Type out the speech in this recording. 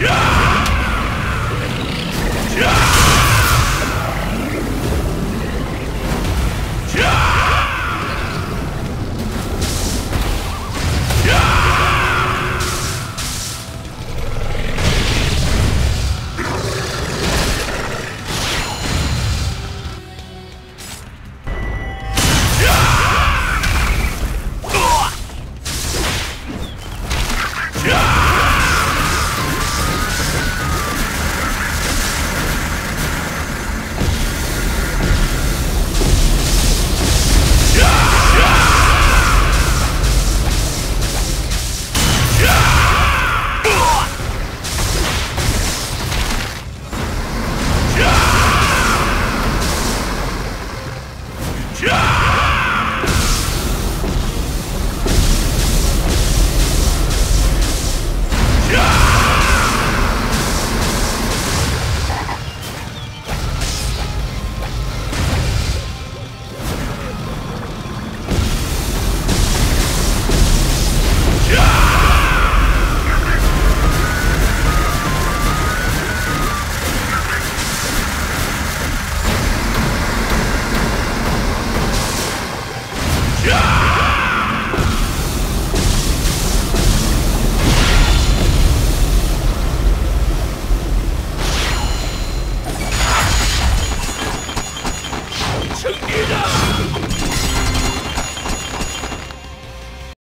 Yeah! Yeah!